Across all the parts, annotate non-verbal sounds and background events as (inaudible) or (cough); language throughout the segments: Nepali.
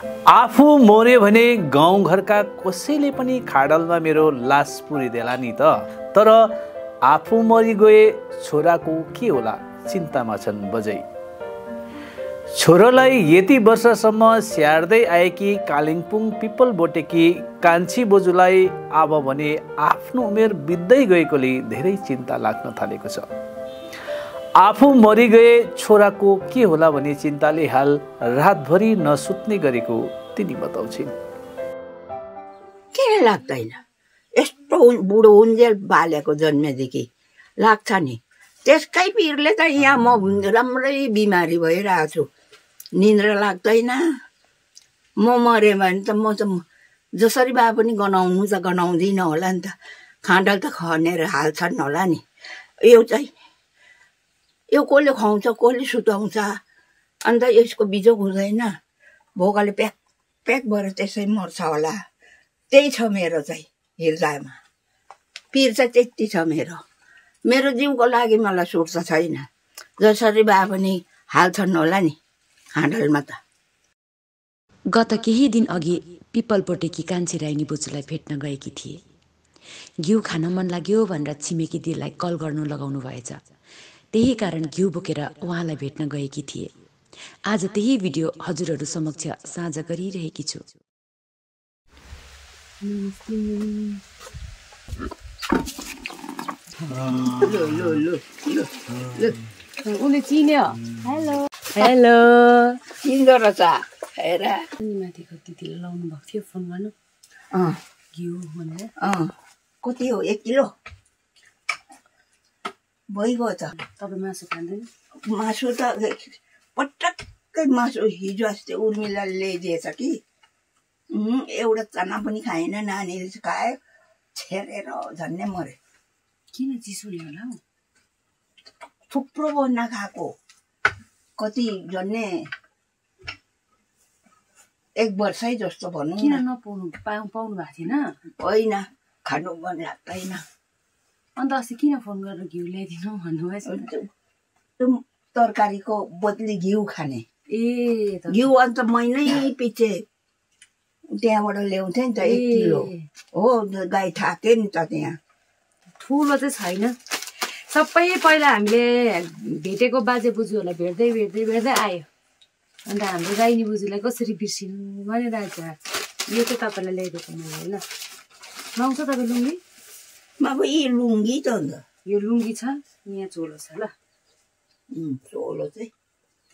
आफू मर्यो भने गाउँघरका कसैले पनि खाडलमा मेरो लास पुरिदेला नि त। तर आफू मरिगए छोराको के होला चिन्तामा छन् बजै। छोरोलाई यति वर्षसम्म स्याहार्दै आएकी कालिम्पोङ पिपल बोटेकी कान्छी बोजूलाई अब भने आफ्नो उमेर बित्दै गएकोले धेरै चिन्ता लाग्न थालेको छ। आफू मरिगए छोराको के होला भन्ने चिन्ताले हाल रातभरि नसुत्ने गरेको तिनी बताउँछिन्। किन लाग्दैन? यस्तो बुढो हुन्जेल बालेको जन्मेदेखि। लाग्छ नि। त्यसकै पिरले त यहाँ म राम्रै बिमारी भइरहेको छु। निन्द्रा लाग्दैन। म मऱ्यो भने त म त जसरी भए पनि गनाउनु त गनाउँदिनँ होला नि त। खाँडल त खनेर हाल्छन् होला नि। यो चाहिँ यो कसले खुवाउँछ कसले सुताउँछ अन्त यसको बिजोग हुँदैन। भोकले प्याक प्याक भएर त्यसै मर्छ होला। त्यही छ मेरो चाहिँ हृदयमा पिर चाहिँ त्यति छ मेरो। मेरो जिउको लागि मलाई सुर्छ छैन। जसरी भए पनि हाल्छन् होला नि हाडलमा त। गत केही दिन अघि पिपलपोटेकी कान्छी राइनी बोजूलाई भेट्न गएकी थिए। घिउ खान मन लाग्यो भनेर छिमेकी दिदीलाई कल गर्नु लगाउनु भएछ। त्यही कारण घिउ बोकेर उहाँलाई भेट्न गएकी थिए। आज त्यही भिडियो हजुरहरू समक्ष साझा गरिरहेकी छु। लु लु लु लु लु उसले चिन्यो। हेलो। हेलो। चिन्दो रहेछ। हेर। अनि माथिको दिदीले लाउनु भएको थियो फोन गर्नु? अँ। घिउ भनेर। अँ। कति हो? एक किलो? भइगयो त। तपाईँ मासु खाँदैन? मासु त पटक्कै मासु हिजो अस्ति उर्मिलाले ल्याइदिएछ कि। एउटा चना पनि खाएन नानीले चाहिँ खायो। छेरेर झन्नै मऱ्यो किन चिसोले होला हौ? थुप्रो भयो नखाएको कति झन्ने एक वर्षै जस्तो भनौँ किन न नपाउनु? पाउ पाउनु भएको थिएन। होइन खानु मन लाग्दैन। अन्त अस्ति किन फोन गरेर घिउ ल्याइदिनु भन्नुभएछ? त्यो तरकारीको बदली घिउ खाने। ए घिउ अन्त महिनै पछि त्यहाँबाट ल्याउँथेँ नि त एक ए। किलो। हो गाई थाक्यो नि त त्यहाँ। ठुलो चाहिँ छैन। सबै पहिला हामीले भेटेको बाजे बोजूहरूलाई भेट्दै भेट्दै भेट्दै आयो। अन्त हाम्रो राइनी बोजूलाई कसरी बिर्सिनु भनिरहेछ यो चाहिँ तपाईँलाई ल्याइदिएको मैले होइन। लाउँछ तपाईँ लुङ्गी? अब यी लुङ्गी त अन्त यो लुङ्गी छ यहाँ चोलो छ ल चोलो चाहिँ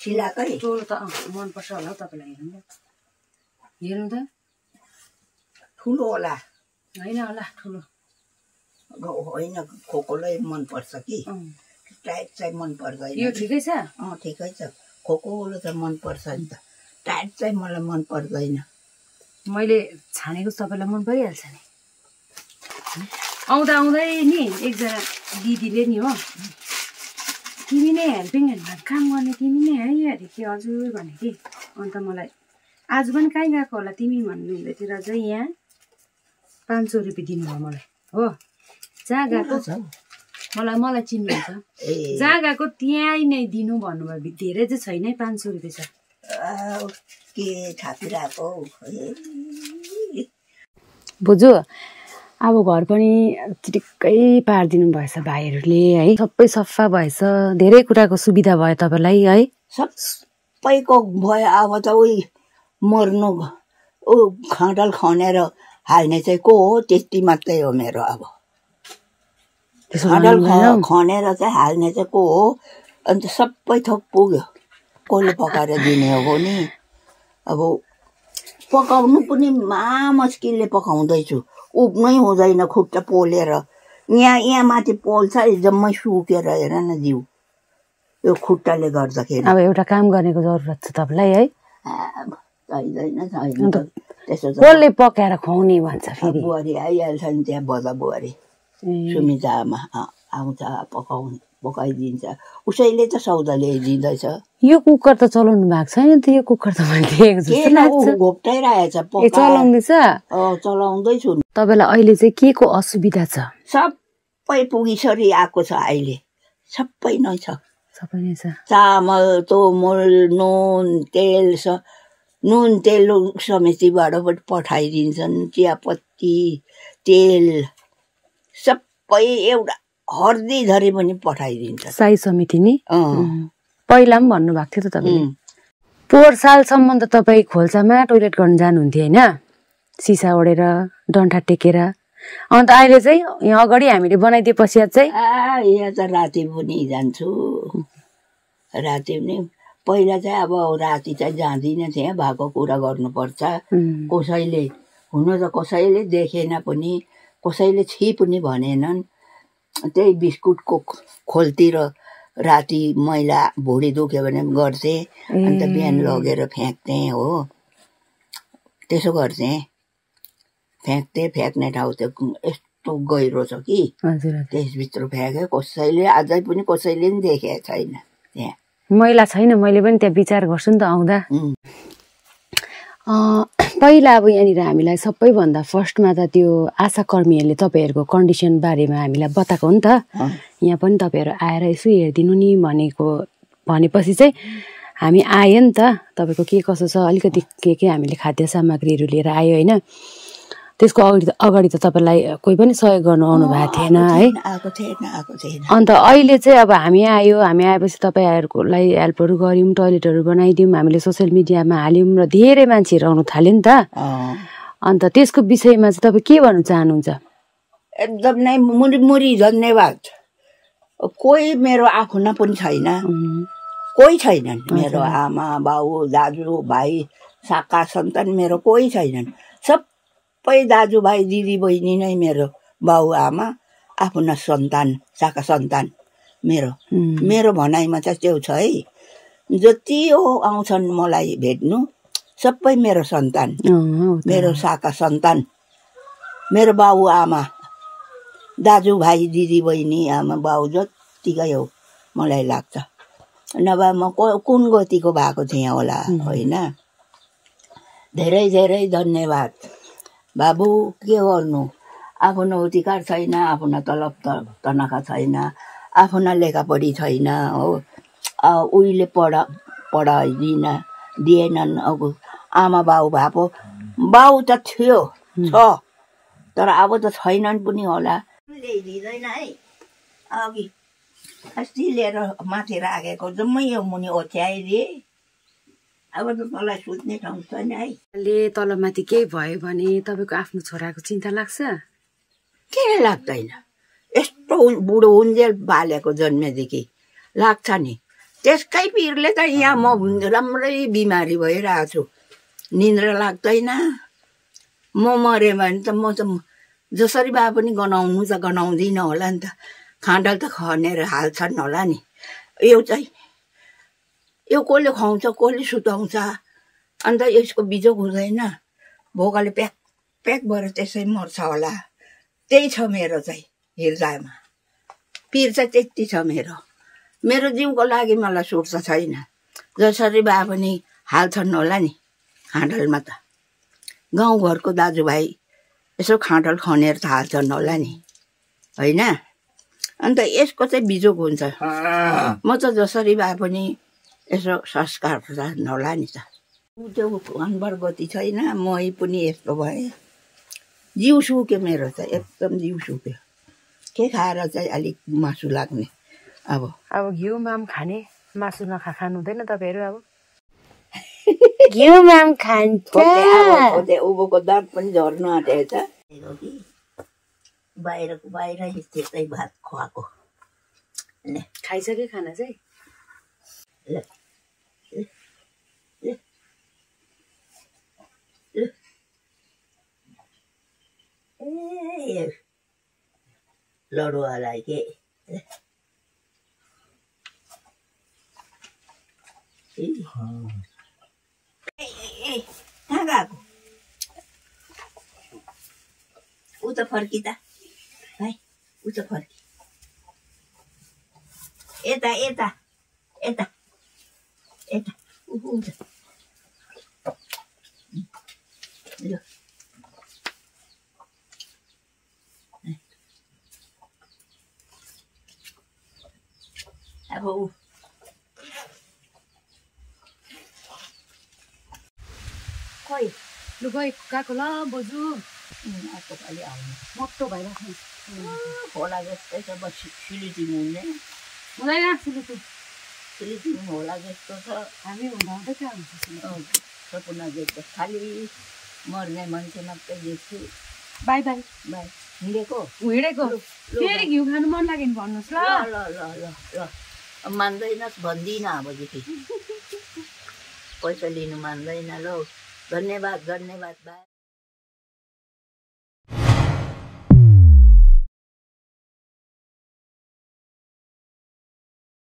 सिलाएकै चोलो त अँ मनपर्छ होला हौ तपाईँलाई हेर्नु त हेर्नु त ठुलो होला होइन होला ठुलो होइन खोकोलै मनपर्छ कि। टाइट चाहिँ मन यो पर्दैन ठिकै छ अँ ठिकै छ खोकोलो चाहिँ मनपर्छ नि त टाइट चाहिँ मलाई मन पर्दैन मैले छानेको तपाईँलाई मन परिहाल्छ नि आउँदा आउँदै नि एकजना दिदीले नि हो। तिमी नै हेल्पिङ ह्यान्डमा काम गर्ने तिमी नै है अरे कि हजुर भने कि। अन्त मलाई आज पनि कहीँ गएको होला तिमी भन्नु हुँदै थियो र चाहिँ यहाँ। पाँच सौ रुपियाँ दिनुभयो मलाई हो। जहाँ गएको छ? मलाई मलाई चिन्नुहुन्छ। जहाँ गएको त्यहाँ नै दिनु भन्नुभयो। धेरै चाहिँ छैन है पाँच सौ रुपियाँ छ। के थापिरहेको बोजू अब घर पनि चिटिक्कै पारिदिनु भएछ भाइहरूले है। सबै सफा भएछ। धेरै कुराको सुविधा भयो तपाईँलाई है। सबैको भयो अब त उही मर्नु ऊ खाँडल खनेर हाल्ने चाहिँ को हो? त्यति मात्रै हो मेरो अब। खाँडल खनेर चाहिँ हाल्ने चाहिँ को हो? अन्त सबै थोक पुग्यो। कसले पकाएर दिने हो नि अब पकाउनु पनि मा मुस्किलले पकाउँदैछु। उब्नै हुँदैन खुट्टा पोलेर। यहाँ यहाँ माथि पोल्छ जम्मै सुकेर हेर न जिउ। यो खुट्टाले गर्दाखेरि। अब एउटा काम गर्नेको जरुरत छ तपाईँलाई है? छैन। त्यसो कसले पकाएर खुवाउने भन्छ फेरि? बुहारी आइहाल्छ नि त्यहाँ बजा बुहारी। ए, सुमिता आमा आ- आउँछ पकाउनु पकाइदिन्छ। उसैले त सौदा ल्याइदिँदैछ यो कुकर त चलाउनु भएको छैन त यो कुकर त मैले घोप्टाइरहेछ चलाउँदैछ? चलाउँदैछु। तपाईँलाई अहिले चाहिँ के को असुविधा छ? सबै पुगिसरी आएको छ अहिले। सबै नै छ। सबै नै छ। चामल तोमुल नुन तेल स नुन तेल समितिबाट पनि पठाइदिन्छन् चियापत्ती तेल। सबै एउटा हर्दी धरी पनि पठाइदिन्छ। साई समिति नि? पहिला पनि भन्नुभएको थियो त तपाईँले। पोहोर सालसम्म त तपाईँ खोल्सामा टोइलेट गर्न जानुहुन्थ्यो होइन? सिसा ओढेर डन्ठा टेकेर। अन्त अहिले चाहिँ यहाँ अगाडि हामीले बनाइदिए पश्चात चाहिँ आ यहाँ त राति पनि जान्छु। राति पनि पहिला चाहिँ अब राति चाहिँ जाँदिनँ थिएँ भएको कुरा गर्नुपर्छ। कसैले हुन त कसैले देखेन पनि कसैले छि पनि भनेनन्। त्यही बिस्कुटको खोलतिर राति मैला भुँडी दुख्यो भने पनि गर्थेँ। अन्त बिहान लगेर फ्याँक्थेँ हो। त्यसो गर्थेँ। फ्याँक्थेँ फ्याँक्ने ठाउँ त्यो यस्तो गहिरो छ कि। त्यसभित्र फ्याँक्यो। कसैले अझै पनि कसैले पनि देखेको छैन त्यहाँ। मैला छैन मैले पनि त्यहाँ विचार गर्छु नि त आउँदा। (clears throat) पहिला अब यहाँनिर हामीलाई सबैभन्दा फर्स्टमा त त्यो आशा कर्मीहरूले तपाईँहरूको कन्डिसन बारेमा हामीलाई बताएको हो नि त। यहाँ पनि तपाईँहरू आएर यसो हेरिदिनु नि भनेको भनेपछि चाहिँ हामी आयो नि त। तपाईँको के कसो छ? अलिकति के के हामीले खाद्य सामग्रीहरू लिएर आयो होइन? त्यसको अगाडि त अगाडि त तपाईँलाई कोही पनि सहयोग गर्नु आउनु भएको थिएन है? अन्त अहिले चाहिँ अब हामी आयो हामी आएपछि तपाईँहरूकोलाई हेल्पहरू गऱ्यौँ टोइलेटहरू बनाइदियौँ हामीले सोसियल मिडियामा हाल्यौँ र धेरै मान्छेहरू आउनु थाल्यो नि त। अन्त त्यसको विषयमा चाहिँ तपाईँ के भन्नु चाहनुहुन्छ? एकदम नै मुरी मुरी धन्यवाद। कोही मेरो आफ्ना पनि छैन। कोही छैनन्। मेरो आमा बाउ दाजु भाइ साका सन्तान मेरो कोही छैनन्। सबै दाजुभाइ दिदी बहिनी नै मेरो बाउ आमा आफ्ना सन्तान साका सन्तान मेरो। मेरो भनाइमा चाहिँ त्यो छ है जति हो आउँछन् मलाई भेट्नु सबै मेरो सन्तान। मेरो साका सन्तान मेरो बाउ आमा दाजुभाइ दिदी बहिनी आमा बाउ जत्तिकै हो मलाई लाग्छ। नभए म को- कुन गतिको भएको थिएँ होला होइन? धेरै धेरै धन्यवाद। बाबु के गर्नु? आफ्नो अधिकार छैन आफ्नो तलब त तनखा छैन आफ्नो लेखापढी छैन हो। उहिले पढा पढाइदिन दिएनन्। अब आमा बाउ भएको बाउ त थियो छ। तर अब त छैनन् पनि होला। ल्याइदिँदैन है। अघि अस्ति लिएर माथि राखेको जम्मै यो मुनि ओछ्याइदिए। अब त तँलाई सुत्ने ठाउँ छैन है। ले तलमाथि केही भयो भने तपाईँको आफ्नो छोराको चिन्ता लाग्छ? किन लाग्दैन? यस्तो बुढो उन्जेल बालेको जन्मेदेखि। लाग्छ नि। त्यसकै पिरले त यहाँ म राम्रै बिमारी भइरहेको छु। निन्द्रा लाग्दैन। म मऱ्यो भने त म त जसरी भए पनि गनाउनु त गनाउँदिनँ होला नि त। खाँडल त खनेर हाल्छन् होला नि। यो चाहिँ यो कसले खुवाउँछ कसले सुताउँछ? अन्त यसको बिजोग हुँदैन। भोकाले प्याक प्याक भएर त्यसै मर्छ होला। त्यही छ मेरो चाहिँ हृदयमा पिर चाहिँ त्यति छ मेरो। मेरो जिउको लागि मलाई सुर्ता छैन। जसरी भए पनि हाल्छन् होला नि खाँडलमा त। गाउँघरको दाजुभाइ यसो खाँडल खनेर त हाल्छन् होला नि। होइन? अन्त यसको चाहिँ बिजोग हुन्छ। म त जसरी भए पनि यसो संस्कार प्रदान होला नि त। ऊ त्यो अनबर गति छैन मै पनि यस्तो भएँ। जिउ सुक्यो मेरो त एकदम जिउ सुक्यो के खाएर चाहिँ अलिक मासु लाग्ने? अब। अब घिउ माम खाने मासु नखा खानु हुँदैन तपाईँहरू अब। (laughs) घिउ माम खान्छ। उँभोको दाँत पनि झर्नु आँटेको छ। बाहिरको बाहिर त्यस्तै भात खुवाएको। खाइसक्यो खाना चाहिँ ले ले, ले, ले। ए लडुवालाई के कहाँ गएको ऊ त फर्की त भाइ ऊ त फर्की यता यता यता यता ऊ त ल अब ऊ खोइ लु गइ गएको ल बोजू अर्को पालि आउनु मोटो भइरहेको छ होला जस्तै छ बस सिलिटिङ हुने हुँदैन सुलुकु सिलिटिङ होला जस्तो छ हामी हुँदा हुँदै कहाँ हुन्छ सपना देख्दा खालि मर्ने मान्छे मात्रै देख्छु बाई बाई बाई हिँडेको हिँडेको फेरि घिउ खानु मन लाग्यो भने भन्नुहोस् ल ल ल ल ल मान्दैनस् भन्दिनँ अबदेखि पैसा लिनु मान्दैन ल धन्यवाद धन्यवाद बाई